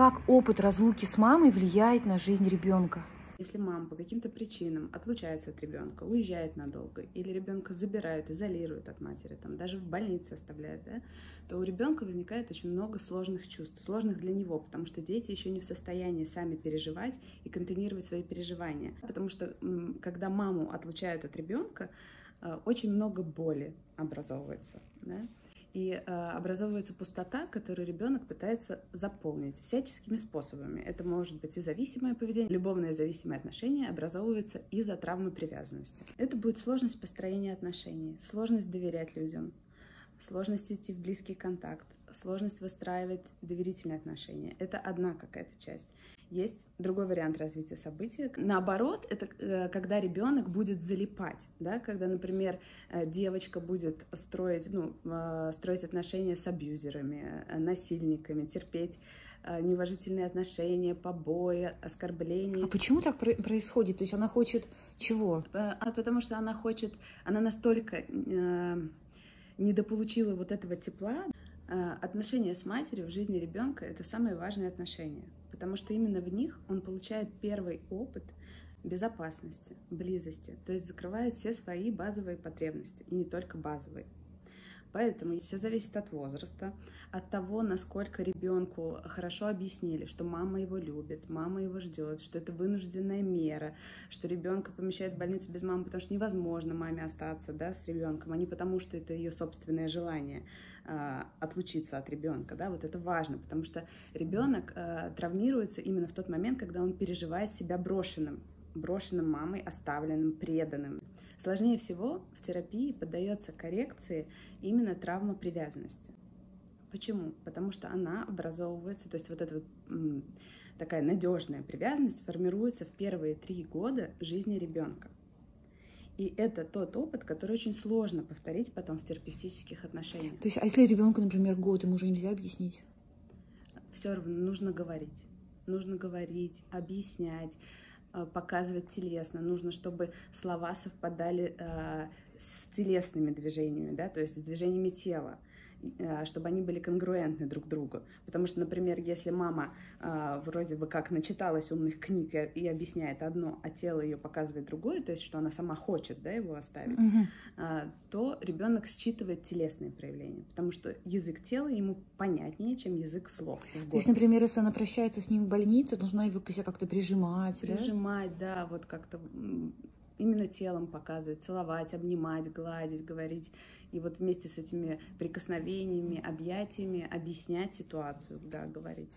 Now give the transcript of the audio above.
как опыт разлуки с мамой влияет на жизнь ребенка? Если мама по каким-то причинам отлучается от ребенка, уезжает надолго, или ребенка забирают, изолируют от матери, там, даже в больнице оставляют, да, то у ребенка возникает очень много сложных чувств, сложных для него, потому что дети еще не в состоянии сами переживать и контейнировать свои переживания. Потому что когда маму отлучают от ребенка, э, очень много боли образовывается. Да? И э, образовывается пустота, которую ребенок пытается заполнить всяческими способами. Это может быть и зависимое поведение, любовное зависимое отношение образовывается из-за травмы привязанности. Это будет сложность построения отношений, сложность доверять людям, сложность идти в близкий контакт, сложность выстраивать доверительные отношения. Это одна какая-то часть. Есть другой вариант развития событий. Наоборот, это э, когда ребенок будет залипать, да, когда, например, э, девочка будет строить, ну, э, строить отношения с абьюзерами, насильниками, терпеть неуважительные отношения, побои, оскорбления. А почему так происходит? То есть она хочет чего? А потому что она хочет, она настолько недополучила вот этого тепла. Отношения с матерью в жизни ребенка это самые важные отношения потому что именно в них он получает первый опыт безопасности, близости, то есть закрывает все свои базовые потребности, и не только базовые. Поэтому все зависит от возраста, от того, насколько ребенку хорошо объяснили, что мама его любит, мама его ждет, что это вынужденная мера, что ребенка помещают в больницу без мамы, потому что невозможно маме остаться да, с ребенком, а не потому, что это ее собственное желание э, отлучиться от ребенка. Да? Вот это важно, потому что ребенок э, травмируется именно в тот момент, когда он переживает себя брошенным брошенным мамой, оставленным, преданным. Сложнее всего в терапии поддается коррекции именно травма привязанности. Почему? Потому что она образовывается, то есть вот эта вот такая надежная привязанность формируется в первые три года жизни ребенка. И это тот опыт, который очень сложно повторить потом в терапевтических отношениях. То есть, а если ребенку, например, год, ему уже нельзя объяснить? Все равно нужно говорить. Нужно говорить, объяснять, показывать телесно, нужно, чтобы слова совпадали э, с телесными движениями, да, то есть с движениями тела. Э, чтобы они были конгруентны друг другу. Потому что, например, если мама э, вроде бы как начиталась умных книг и, и объясняет одно, а тело ее показывает другое, то есть что она сама хочет да, его оставить, угу. э, то ребенок считывает телесные проявления, потому что язык тела ему понятнее, чем язык слов. То есть, например, если она прощается с ним в больнице, должна его себя как-то прижимать. Прижимать, да, да вот как-то именно телом показывать, целовать, обнимать, гладить, говорить. И вот вместе с этими прикосновениями, объятиями объяснять ситуацию, да, говорить.